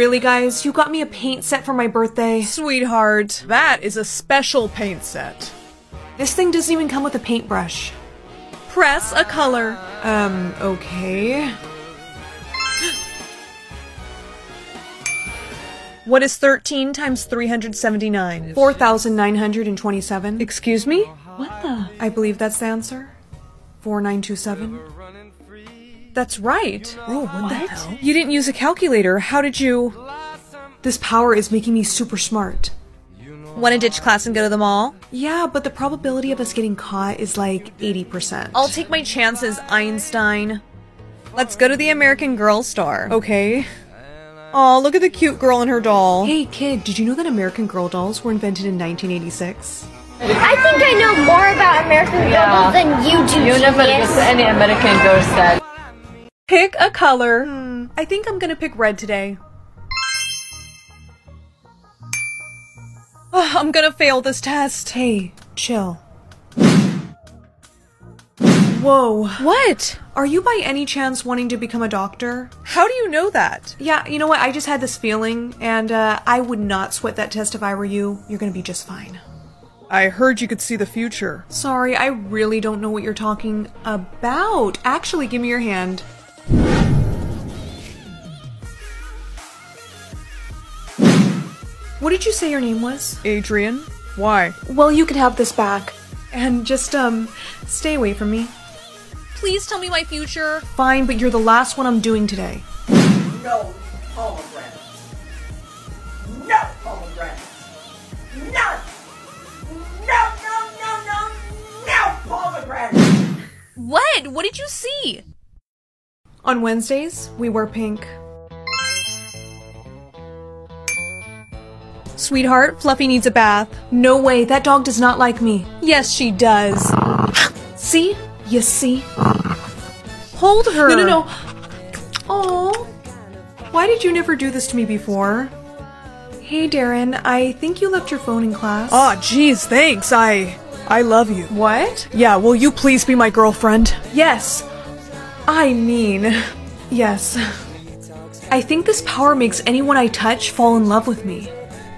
Really, guys? You got me a paint set for my birthday? Sweetheart, that is a special paint set. This thing doesn't even come with a paintbrush. Press a color. Um, okay. What is 13 times 379? 4,927. Excuse me? What the? I believe that's the answer. 4927. That's right. Oh, what, the hell? You didn't use a calculator. How did you? This power is making me super smart. Want to ditch class and go to the mall? Yeah, but the probability of us getting caught is like 80%. I'll take my chances, Einstein. Let's go to the American Girl store. Okay. Aw, look at the cute girl and her doll. Hey kid, did you know that American Girl dolls were invented in 1986? I think I know more about American Girl Yeah. than you do, You never genius. any American Girl set. Pick a color. Hmm, I think I'm gonna pick red today. Ugh, I'm gonna fail this test. Hey, chill. Whoa. What? Are you by any chance wanting to become a doctor? How do you know that? Yeah, you know what? I just had this feeling, and uh, I would not sweat that test if I were you. You're gonna be just fine. I heard you could see the future. Sorry, I really don't know what you're talking about. Actually, give me your hand. What did you say your name was? Adrian? Why? Well, you could have this back. And just, um, stay away from me. Please tell me my future. Fine, but you're the last one I'm doing today. No pomegranate. No pomegranate. No. No, no, no, no, no pomegranate. What? What did you see? On Wednesdays, we wear pink. Sweetheart, Fluffy needs a bath. No way, that dog does not like me. Yes, she does. See? You see? Hold her. No, no, no. Oh. Why did you never do this to me before? Hey, Darren, I think you left your phone in class. Aw, jeez, thanks. I. I love you. What? Yeah, will you please be my girlfriend? Yes. I mean, yes. I think this power makes anyone I touch fall in love with me.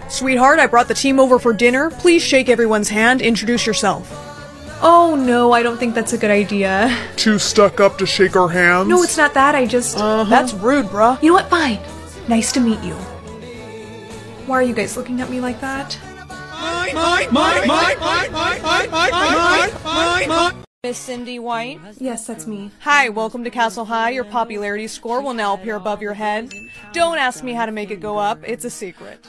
Sweetheart, I brought the team over for dinner. Please shake everyone's hand. Introduce yourself. Oh no, I don't think that's a good idea. Too stuck up to shake our hands? No, it's not that, I just. That's rude, bruh. You know what? Fine. Nice to meet you. Why are you guys looking at me like that? Miss Cindy White. Yes, that's me. Hi, welcome to Castle High. Your popularity score will now appear above your head. Don't ask me how to make it go up, it's a secret.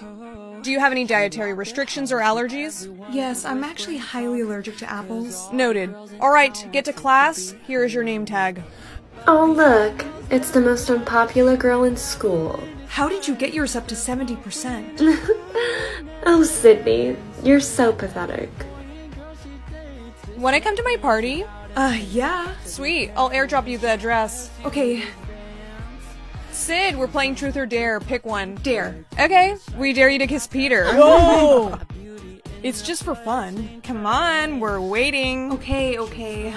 Do you have any dietary restrictions or allergies? Yes, I'm actually highly allergic to apples. Noted. Alright, get to class. Here is your name tag. Oh, look, it's the most unpopular girl in school. How did you get yours up to 70%? Oh, Sydney, you're so pathetic. Wanna come to my party? Uh, yeah. Sweet, I'll airdrop you the address. Okay, Sid, we're playing Truth or Dare. Pick one. dare. Okay, we dare you to kiss Peter. Oh! It's just for fun. Come on, we're waiting. Okay, okay.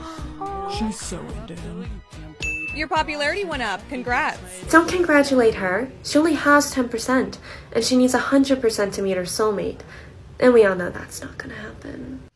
She's so into him. Your popularity went up. Congrats. Don't congratulate her. She only has 10%, and she needs 100% to meet her soulmate. And we all know that's not gonna happen.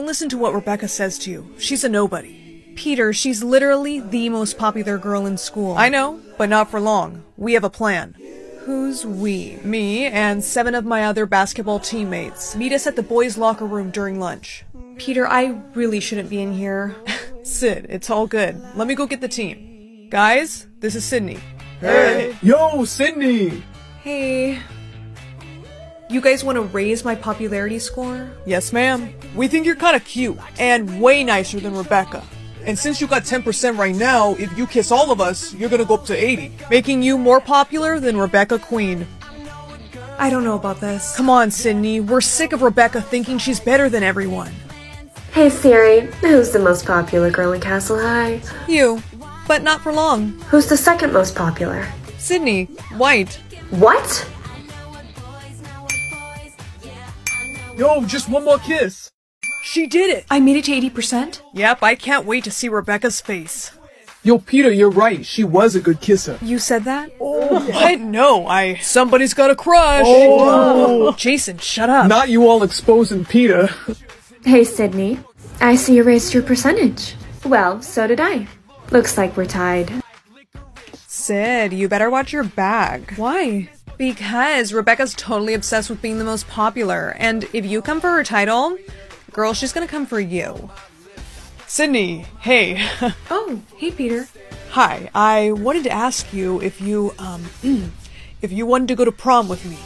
Listen to what Rebecca says to you. She's a nobody. Peter, she's literally the most popular girl in school. I know, but not for long. We have a plan. Who's we? Me and seven of my other basketball teammates. Meet us at the boys' locker room during lunch. Peter, I really shouldn't be in here. Sid, it's all good. Let me go get the team. Guys, this is Sydney. Hey! Yo, Sydney! Hey. You guys want to raise my popularity score? Yes, ma'am. We think you're kinda cute and way nicer than Rebecca. And since you got 10% right now, if you kiss all of us, you're gonna go up to 80, making you more popular than Rebecca Queen. I don't know about this. Come on, Sydney. We're sick of Rebecca thinking she's better than everyone. Hey Siri, who's the most popular girl in Castle High? You. But not for long. Who's the second most popular? Sydney, white. What? Yo, just one more kiss! She did it! I made it to 80%? Yep, I can't wait to see Rebecca's face. Yo, Peter, you're right. She was a good kisser. You said that? Oh, I know. I. Somebody's got a crush. Oh. Jason, shut up. Not you all exposing Peter. Hey, Sydney. I see you raised your percentage. Well, so did I. Looks like we're tied. Sid, you better watch your bag. Why? Because Rebecca's totally obsessed with being the most popular, and if you come for her title, girl, she's gonna come for you. Sydney, hey. Oh, hey, Peter. Hi, I wanted to ask you if you, um, if you wanted to go to prom with me.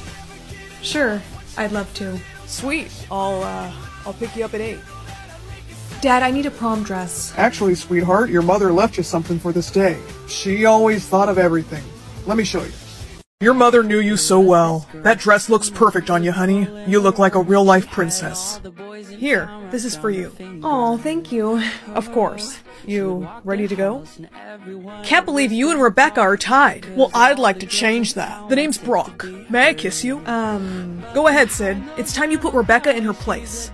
Sure, I'd love to. Sweet. I'll, uh, I'll pick you up at 8. Dad, I need a prom dress. Actually, sweetheart, your mother left you something for this day. She always thought of everything. Let me show you. Your mother knew you so well. That dress looks perfect on you, honey. You look like a real life princess. Here, this is for you. Oh, thank you. Of course. You ready to go? Can't believe you and Rebecca are tied. Well, I'd like to change that. The name's Brock. May I kiss you? Um, go ahead, Sid. It's time you put Rebecca in her place.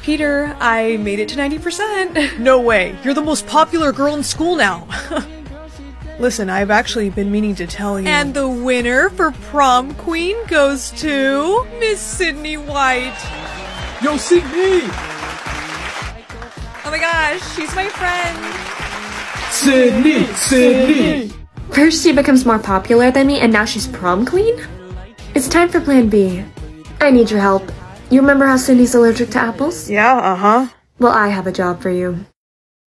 Peter, I made it to 90%. No way. You're the most popular girl in school now. Listen, I've actually been meaning to tell you. And the winner for prom queen goes to Miss Sydney White. Yo, see me! Oh my gosh, she's my friend. Sydney! Sydney! First, she becomes more popular than me, and now she's prom queen? It's time for plan B. I need your help. You remember how Cindy's allergic to apples? Yeah, uh-huh. Well, I have a job for you.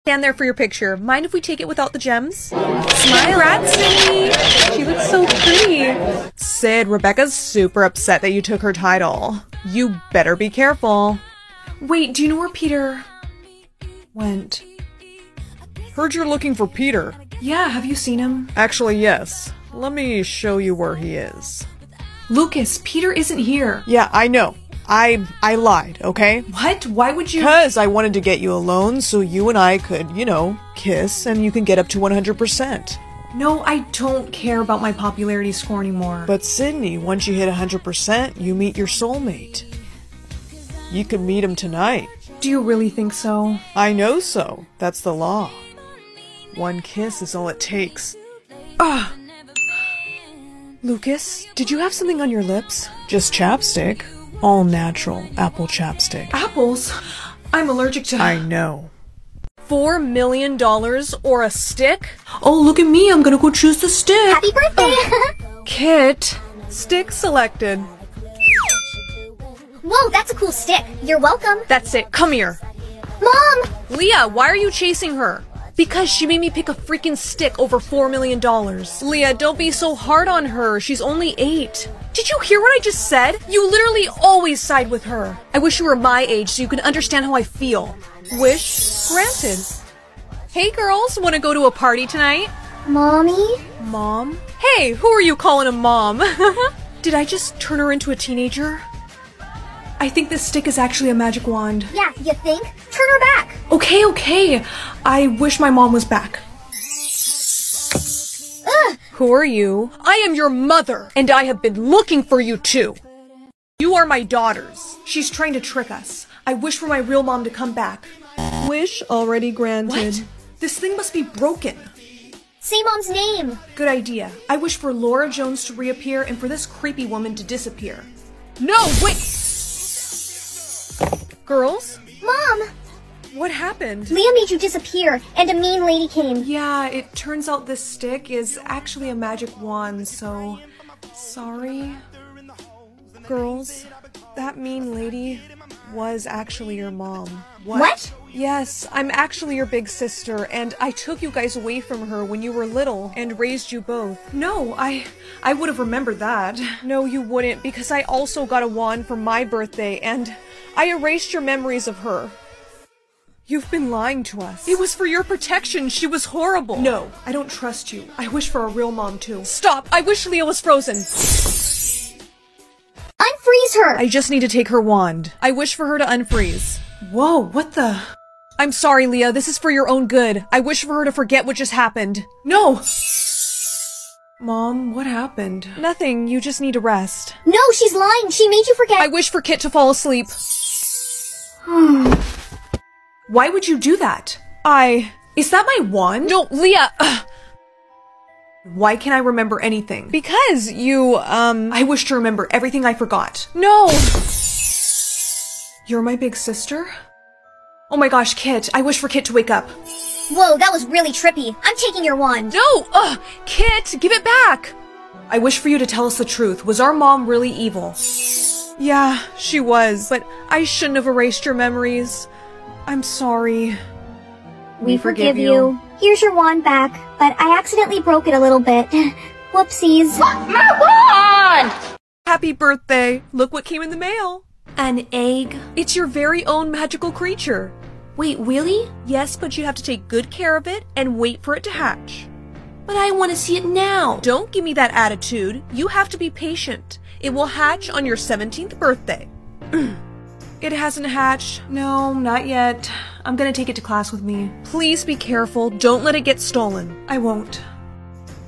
Stand there for your picture. Mind if we take it without the gems? Smile. She looks so pretty. Sid, Rebecca's super upset that you took her title. You better be careful. Wait, do you know where Peter went? Heard you're looking for Peter. Yeah, have you seen him? Actually, yes. Let me show you where he is. Lucas, Peter isn't here. Yeah, I know. I I lied, okay? What? Why would you? Because I wanted to get you alone so you and I could, you know, kiss and you can get up to 100%. No, I don't care about my popularity score anymore. But Sydney, once you hit 100%, you meet your soulmate. You can meet him tonight. do you really think so? I know so. That's the law. One kiss is all it takes. Ah! Lucas, did you have something on your lips? Just chapstick. All natural apple chapstick. Apples? I'm allergic to. I know. Four million dollars or a stick? Oh, look at me. I'm gonna go choose the stick. Happy birthday! Kit. Stick selected. Whoa, that's a cool stick. You're welcome. That's it. Come here. Mom! Leah, why are you chasing her? Because she made me pick a freaking stick over $4 million. Leah, don't be so hard on her. She's only eight. Did you hear what I just said? You literally always side with her. I wish you were my age so you can understand how I feel. Wish granted. Hey girls, want to go to a party tonight? Mommy? Mom? Hey, who are you calling a mom? Did I just turn her into a teenager? I think this stick is actually a magic wand. Yeah, you think? Turn her back. Okay, okay. I wish my mom was back. Ugh! Who are you? I am your mother, and I have been looking for you too. You are my daughters. She's trying to trick us. I wish for my real mom to come back. Wish already granted. What? This thing must be broken. Say mom's name. Good idea. I wish for Laura Jones to reappear and for this creepy woman to disappear. No, wait! Girls, Mom! what happened? Leah made you disappear, and a mean lady came. Yeah, it turns out this stick is actually a magic wand, so sorry. Girls, that mean lady was actually your mom. What? Yes, I'm actually your big sister, and I took you guys away from her when you were little and raised you both. No, I I would have remembered that. No, you wouldn't, because I also got a wand for my birthday, and I erased your memories of her. You've been lying to us. It was for your protection. She was horrible. No, I don't trust you. I wish for a real mom too. Stop! I wish Leah was frozen. Unfreeze her! I just need to take her wand. I wish for her to unfreeze. Whoa, what the? I'm sorry, Leah. This is for your own good. I wish for her to forget what just happened. No! Mom, what happened? Nothing. You just need to rest. No, she's lying. She made you forget. I wish for Kit to fall asleep. Why would you do that? I. Is that my wand? No, Leah! ugh, Why can't I remember anything? because you, um. I wish to remember everything I forgot. No! You're my big sister? Oh my gosh, Kit. I wish for Kit to wake up. Whoa, that was really trippy. I'm taking your wand. No! Ugh! Kit, give it back! I wish for you to tell us the truth. Was our mom really evil? Yeah, she was, but I shouldn't have erased your memories. I'm sorry. We, forgive forgive you. you. Here's your wand back, but I accidentally broke it a little bit. Whoopsies. What? My wand! Happy birthday! Look what came in the mail. An egg? It's your very own magical creature. Wait, really? Yes, but you have to take good care of it and wait for it to hatch. But I want to see it now. Don't give me that attitude. You have to be patient. It will hatch on your 17th birthday. it hasn't hatched. No, not yet. I'm gonna take it to class with me. Please be careful. Don't let it get stolen. I won't.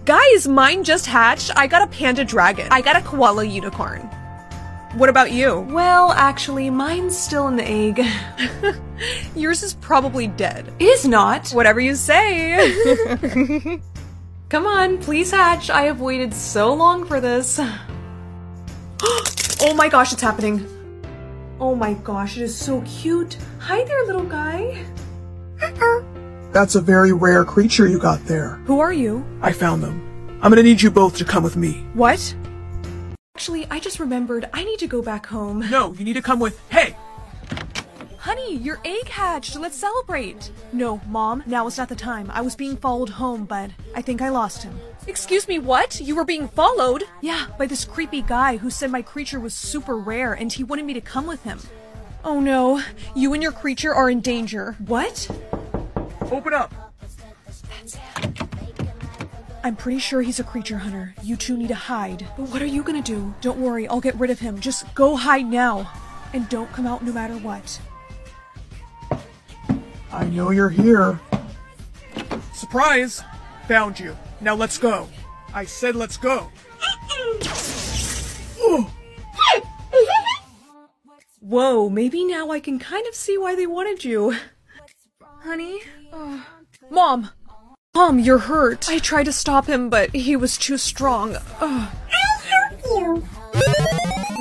Guys, mine just hatched. I got a panda dragon. I got a koala unicorn. What about you? Well, actually, mine's still in the egg. Yours is probably dead. It is not. Whatever you say. Come on, please hatch. I have waited so long for this. Oh my gosh, it's happening. Oh my gosh, it is so cute. Hi there, little guy. That's a very rare creature you got there. Who are you? I found them. I'm gonna need you both to come with me. What? Actually, I just remembered I need to go back home. No, you need to come with. Hey! Honey, your egg hatched. Let's celebrate. No, Mom, now is not the time. I was being followed home, but I think I lost him. Excuse me, what? You were being followed? Yeah, by this creepy guy who said my creature was super rare and he wanted me to come with him. Oh no, you and your creature are in danger. What? Open up! I'm pretty sure he's a creature hunter. You two need to hide. But what are you gonna do? Don't worry, I'll get rid of him. Just go hide now. And don't come out no matter what. I know you're here. Surprise! Found you. Now let's go. I said let's go. Whoa, maybe now I can kind of see why they wanted you. Honey? Mom! Mom, you're hurt. I tried to stop him, but he was too strong. Ugh. I'll help you.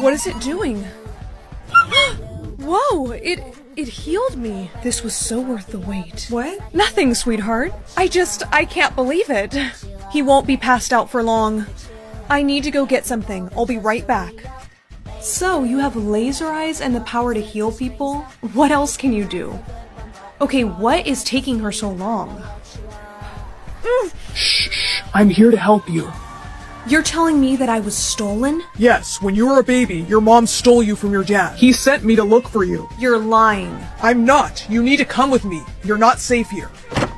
What is it doing? Whoa! It it healed me. This was so worth the wait. What? Nothing, sweetheart. I just I can't believe it. He won't be passed out for long. I need to go get something. I'll be right back. So, you have laser eyes and the power to heal people? What else can you do? Okay, what is taking her so long? Shh. I'm here to help you. You're telling me that I was stolen? Yes, when you were a baby, your mom stole you from your dad. He sent me to look for you. You're lying. I'm not. You need to come with me. You're not safe here.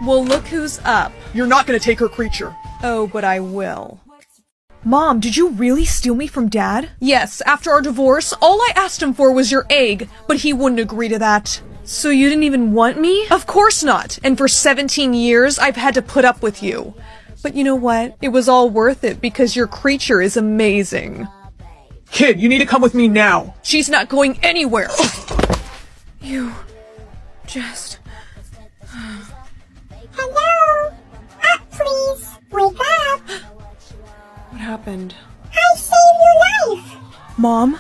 Well, look who's up. You're not gonna take her creature. Oh, but I will. Mom, did you really steal me from Dad? Yes, after our divorce, all I asked him for was your egg, but he wouldn't agree to that. So you didn't even want me? Of course not, and for 17 years I've had to put up with you. But you know what? It was all worth it because your creature is amazing. Kid, you need to come with me now. She's not going anywhere. you just. Hello? Up, please. Wake up. What happened? I saved your life. Mom?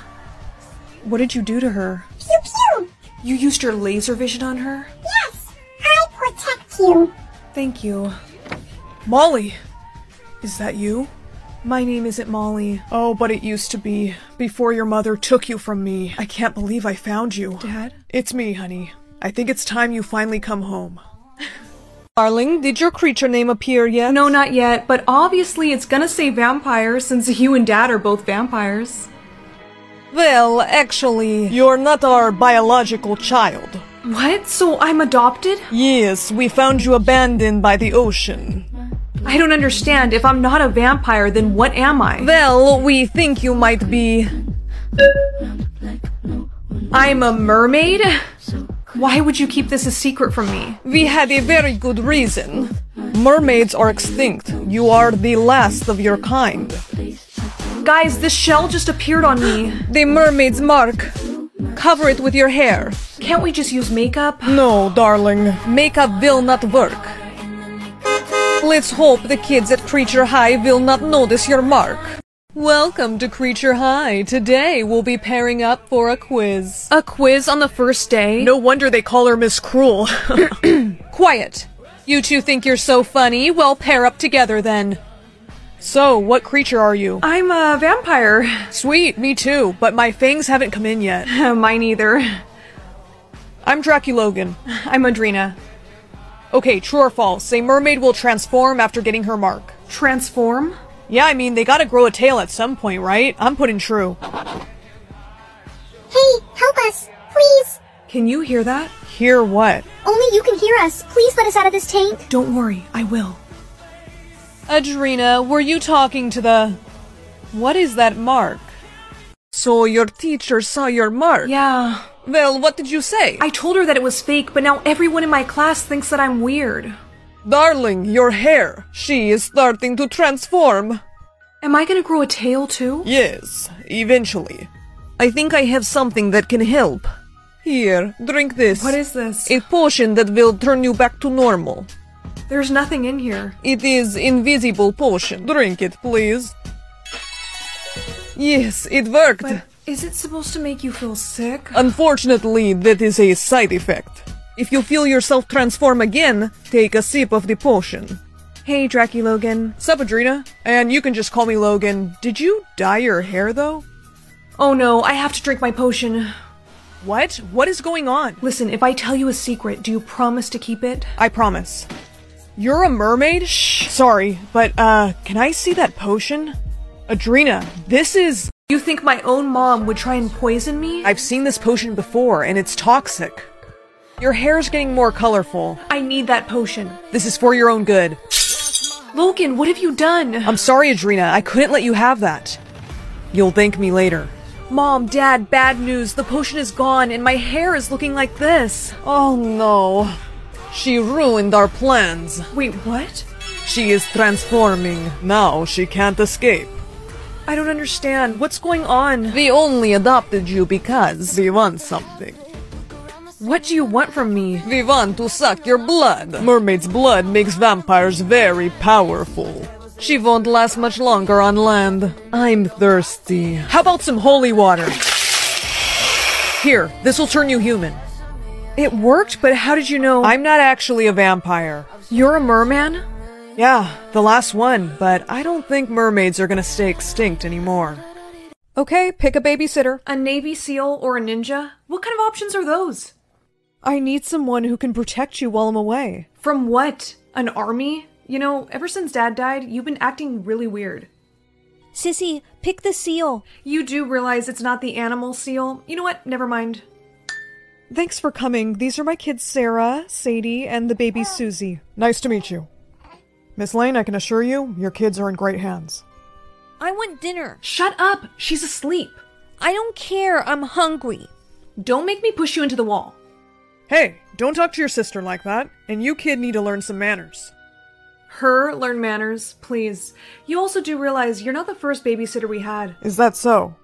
What did you do to her? Pew pew. You used your laser vision on her? Yes, I protect you. Thank you. Molly! Is that you? My name isn't Molly. Oh, but it used to be. Before your mother took you from me. I can't believe I found you. Dad? It's me, honey. I think it's time you finally come home. Darling, did your creature name appear yet? No, not yet, but obviously it's gonna say vampire since you and Dad are both vampires. Well, actually, you're not our biological child. What? So I'm adopted? Yes, we found you abandoned by the ocean. I don't understand. If I'm not a vampire, then what am I? Well, we think you might be. I'm a mermaid? Why would you keep this a secret from me? We had a very good reason. Mermaids are extinct. You are the last of your kind. Guys, this shell just appeared on me. The mermaid's mark. Cover it with your hair. Can't we just use makeup? No, darling. Makeup will not work. Let's hope the kids at Creature High will not notice your mark. Welcome to Creature High. Today we'll be pairing up for a quiz. A quiz on the first day? No wonder they call her Miss Cruel. Quiet. You two think you're so funny? Well, pair up together then. So, what creature are you? I'm a vampire. Sweet, me too, but my fangs haven't come in yet. Mine either. I'm Draculogan. I'm Adrena. Okay, true or false? A mermaid will transform after getting her mark. Transform? Yeah, I mean, they gotta grow a tail at some point, right? I'm putting true. Hey, help us, please. Can you hear that? Hear what? Only you can hear us. Please let us out of this tank. Don't worry, I will. Adrena, were you talking to the. What is that mark? So your teacher saw your mark? Yeah. Well, what did you say? I told her that it was fake, but now everyone in my class thinks that I'm weird. Darling, your hair. She is starting to transform. Am I gonna grow a tail too? Yes, eventually. I think I have something that can help. Here, drink this. What is this? A potion that will turn you back to normal. There's nothing in here. It is invisible potion. Drink it, please. Yes, it worked. But is it supposed to make you feel sick? Unfortunately, that is a side effect. If you feel yourself transform again, take a sip of the potion. Hey, Dracky Logan. Sup, Adrena? And you can just call me Logan. Did you dye your hair, though? Oh no, I have to drink my potion. What? What is going on? Listen, if I tell you a secret, do you promise to keep it? I promise. You're a mermaid? Shh. Sorry, but, uh, can I see that potion? Adrena, this is. You think my own mom would try and poison me? I've seen this potion before, and it's toxic. Your hair's getting more colorful. I need that potion. This is for your own good. Logan, what have you done? I'm sorry, Adrena. I couldn't let you have that. You'll thank me later. Mom, Dad, bad news. The potion is gone, and my hair is looking like this. Oh no. She ruined our plans. Wait, what? She is transforming. Now she can't escape. I don't understand. What's going on? We only adopted you because we want something. What do you want from me? We want to suck your blood. Mermaid's blood makes vampires very powerful. She won't last much longer on land. I'm thirsty. How about some holy water? Here, this will turn you human. It worked, but how did you know? I'm not actually a vampire. You're a merman? Yeah, the last one, but I don't think mermaids are gonna stay extinct anymore. Okay, pick a babysitter. A Navy SEAL or a ninja? What kind of options are those? I need someone who can protect you while I'm away. From what? An army? You know, ever since Dad died, you've been acting really weird. Sissy, pick the seal. You do realize it's not the animal seal. You know what? Never mind. Thanks for coming. These are my kids Sarah, Sadie, and the baby oh. Susie. Nice to meet you. Miss Lane, I can assure you, your kids are in great hands. I want dinner. Shut up! She's asleep. I don't care. I'm hungry. Don't make me push you into the wall. Hey, don't talk to your sister like that. And you kid need to learn some manners. Her learn manners, please. You also do realize you're not the first babysitter we had. Is that so?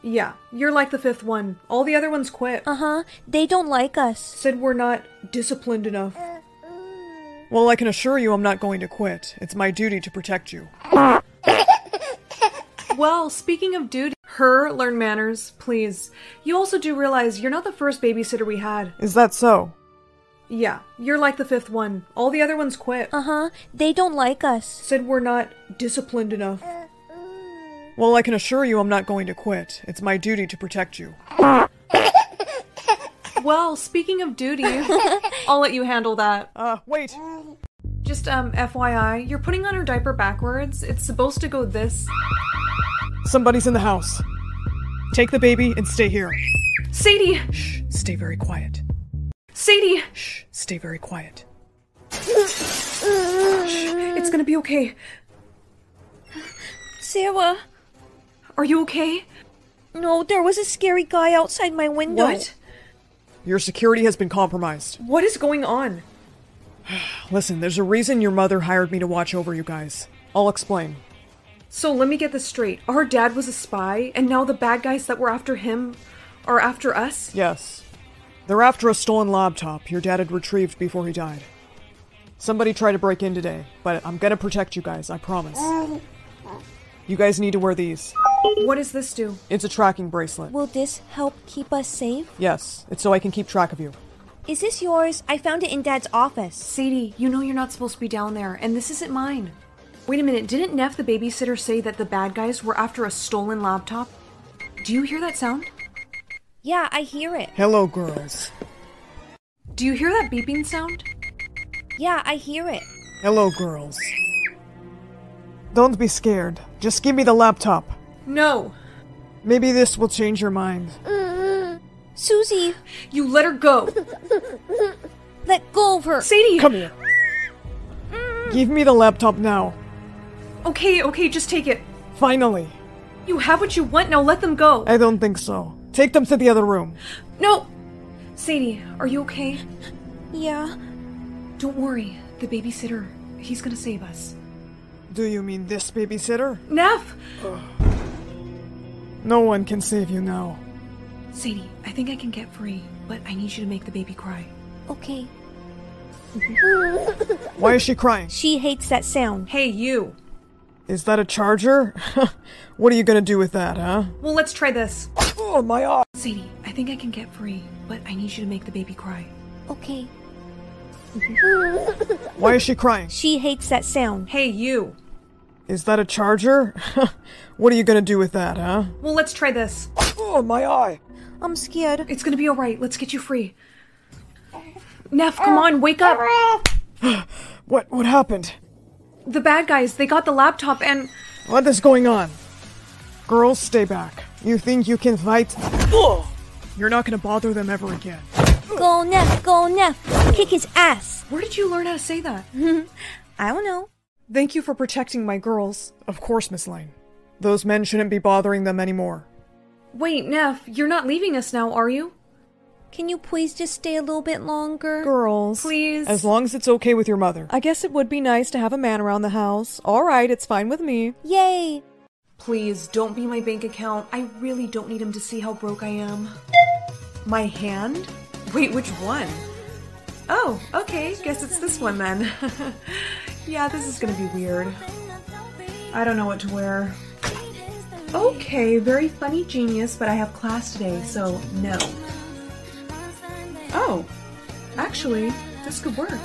Yeah, you're like the fifth one. All the other ones quit. Uh huh. They don't like us. Said we're not disciplined enough. Well, I can assure you I'm not going to quit. It's my duty to protect you. Well, speaking of duty, her learn manners, please. You also do realize you're not the first babysitter we had. Is that so? Yeah, you're like the fifth one. All the other ones quit. Uh huh. They don't like us. Said we're not disciplined enough. Well, I can assure you I'm not going to quit. It's my duty to protect you. Well, speaking of duty, I'll let you handle that. Uh, wait. Just, um, FYI, you're putting on her diaper backwards. It's supposed to go this. Somebody's in the house. Take the baby and stay here. Sadie! Shh, stay very quiet. Sadie! Shh, stay very quiet. It's gonna be okay. Sarah. Are you okay? No, there was a scary guy outside my window. What? Your security has been compromised. What is going on? Listen, there's a reason your mother hired me to watch over you guys. I'll explain. So let me get this straight. Our dad was a spy, and now the bad guys that were after him are after us? Yes. They're after a stolen laptop your dad had retrieved before he died. Somebody tried to break in today, but I'm gonna protect you guys, I promise. You guys need to wear these. What does this do? It's a tracking bracelet. Will this help keep us safe? Yes, it's so I can keep track of you. Is this yours? I found it in Dad's office. Sadie, you know you're not supposed to be down there, and this isn't mine. Wait a minute, didn't Neff the babysitter say that the bad guys were after a stolen laptop? Do you hear that sound? Yeah, I hear it. Hello, girls. Do you hear that beeping sound? Yeah, I hear it. Hello, girls. Don't be scared. Just give me the laptop. No. Maybe this will change your mind. Mm-hmm. Susie, You let her go. let go of her. Sadie! Come here. Mm. Give me the laptop now. Okay, okay, just take it. Finally. You have what you want, now let them go. I don't think so. Take them to the other room. No! Sadie, are you okay? Yeah. Don't worry, the babysitter, he's gonna save us. Do you mean this babysitter? Neff! No one can save you now. Sadie, I think I can get free, but I need you to make the baby cry. Okay. Why is she crying? She hates that sound. Hey, you! Is that a charger? what are you gonna do with that, huh? Well, let's try this. Oh, my eye. Sadie, I think I can get free, but I need you to make the baby cry. Okay. Why is she crying? She hates that sound. Hey, you! Is that a charger? what are you gonna do with that, huh? Well, let's try this. Oh, my eye. I'm scared. It's gonna be alright, let's get you free. Neff, come on, wake up! What what happened? The bad guys, they got the laptop and. What is going on? Girls, stay back. You think you can fight? You're not gonna bother them ever again. Go Neff, go Neff. Kick his ass. Where did you learn how to say that? I don't know. Thank you for protecting my girls. Of course, Miss Lane. Those men shouldn't be bothering them anymore. Wait, Neff, you're not leaving us now, are you? Can you please just stay a little bit longer? Girls. Please? As long as it's okay with your mother. I guess it would be nice to have a man around the house. Alright, it's fine with me. Yay! Please, don't be my bank account. I really don't need him to see how broke I am. My hand? Wait, which one? Oh, okay, guess it's this one then. yeah, this is gonna be weird. I don't know what to wear. Okay, very funny genius, but I have class today, so no. Oh, actually, this could work.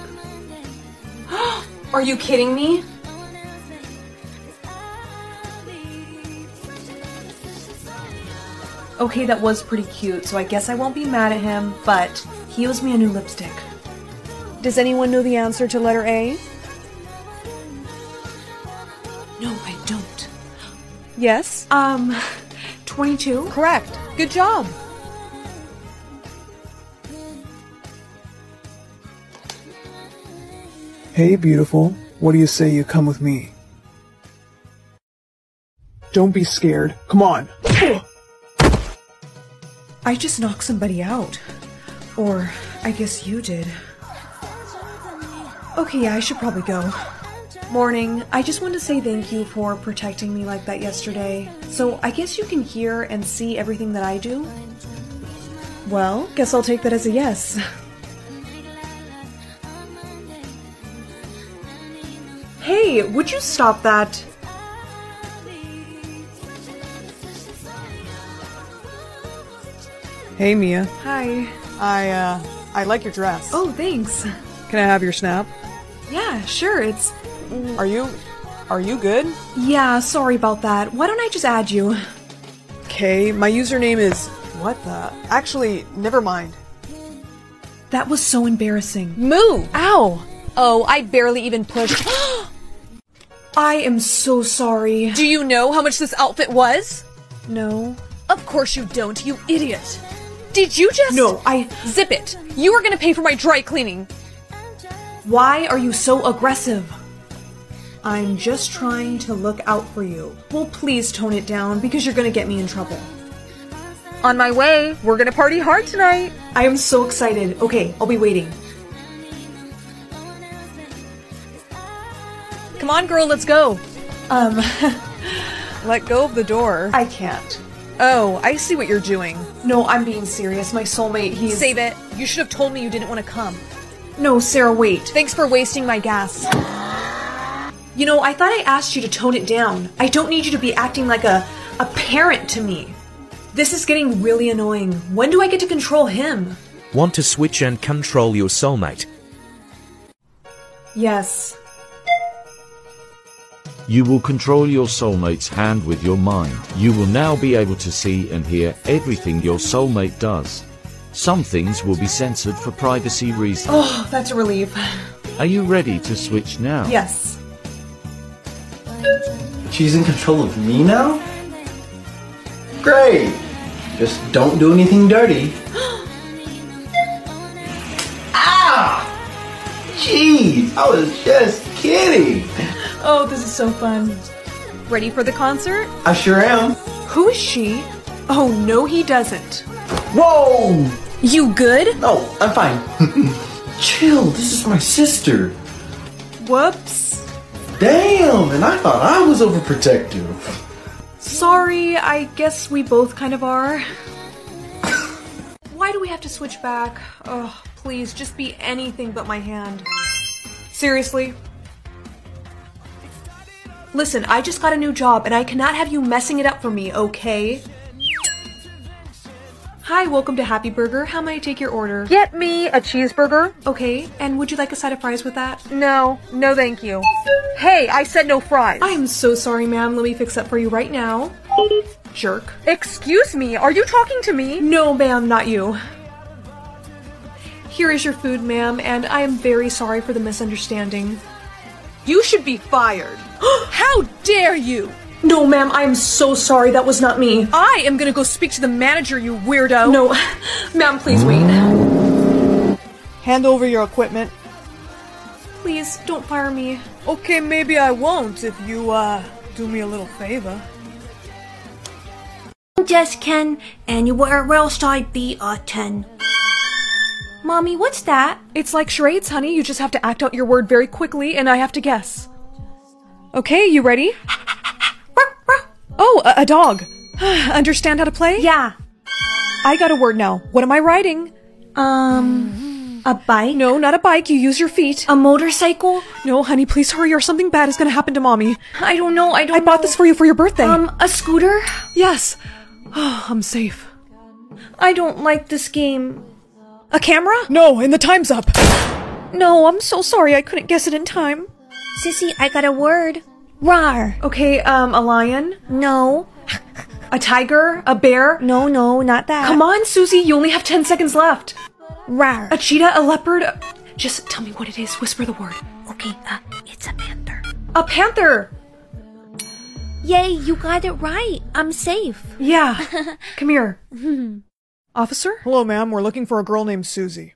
Are you kidding me? Okay, that was pretty cute, so I guess I won't be mad at him, but he owes me a new lipstick. Does anyone know the answer to letter A? Yes? Um, 22? Correct. Good job. Hey, beautiful. What do you say you come with me? Don't be scared. Come on. I just knocked somebody out. Or, I guess you did. Okay, yeah, I should probably go. Morning. I just wanted to say thank you for protecting me like that yesterday. So, I guess you can hear and see everything that I do? Well, guess I'll take that as a yes. Hey, would you stop that? Hey, Mia. Hi. I, uh, I like your dress. Oh, thanks. Can I have your snap? Yeah, sure, it's. Are you, are you good? Yeah, sorry about that. Why don't I just add you? Okay, my username is. What the? Actually, never mind. That was so embarrassing. Move! Ow! Oh, I barely even pushed. I am so sorry. Do you know how much this outfit was? No. Of course you don't, you idiot. Did you just. No, I. Zip it! You are gonna pay for my dry cleaning. Why are you so aggressive? I'm just trying to look out for you. Well, please tone it down because you're gonna get me in trouble. On my way. We're gonna party hard tonight. I am so excited. Okay, I'll be waiting. Come on, girl, let's go. Um, Let go of the door. I can't. Oh, I see what you're doing. No, I'm being serious. My soulmate, he's. Save it. You should have told me you didn't want to come. No, Sarah, wait. Thanks for wasting my gas. You know, I thought I asked you to tone it down. I don't need you to be acting like a, a parent to me. This is getting really annoying. When do I get to control him? Want to switch and control your soulmate? Yes. You will control your soulmate's hand with your mind. You will now be able to see and hear everything your soulmate does. Some things will be censored for privacy reasons. Oh, that's a relief. Are you ready to switch now? Yes. She's in control of me now? Great! Just don't do anything dirty. ah! Jeez, I was just kidding. Oh, this is so fun. Ready for the concert? I sure am. Who is she? Oh, no, he doesn't. Whoa! You good? No, I'm fine. Chill, this is my sister. Whoops. Damn, and I thought I was overprotective. Sorry, I guess we both kind of are. Why do we have to switch back? Oh, please, just be anything but my hand. Seriously? Listen, I just got a new job and I cannot have you messing it up for me, okay? Hi, welcome to Happy Burger. How may I take your order? Get me a cheeseburger. Okay, and would you like a side of fries with that? No, no thank you. Hey, I said no fries. I am so sorry, ma'am. Let me fix that for you right now. Jerk. Excuse me, are you talking to me? No, ma'am, not you. Here is your food, ma'am, and I am very sorry for the misunderstanding. You should be fired. How dare you? No, ma'am, I am so sorry. That was not me. I am gonna go speak to the manager, you weirdo. No, ma'am, please wait. Hand over your equipment. Please, don't fire me. Okay, maybe I won't if you, uh, do me a little favor. Just Ken, anywhere else I'd be a 10. Mommy, what's that? It's like charades, honey. You just have to act out your word very quickly, and I have to guess. Okay, you ready? Oh, a, a dog. Understand how to play? Yeah. I got a word now. What am I riding? Um, a bike? No, not a bike. You use your feet. A motorcycle? No, honey, please hurry or something bad is gonna happen to mommy. I don't know, I don't I bought know. this for you for your birthday. Um, a scooter? yes. Oh, I'm safe. I don't like this game. A camera? No, and the time's up. No, I'm so sorry I couldn't guess it in time. Sissy, I got a word. Rar. Okay, um, a lion? No. A tiger? A bear? No, no, not that. Come on, Susie, you only have 10 seconds left. Rar. A cheetah? A leopard? A- Just tell me what it is. Whisper the word. Okay, uh, it's a panther. A panther! Yay, you got it right. I'm safe. Yeah. Come here. Officer? Hello, ma'am. We're looking for a girl named Susie.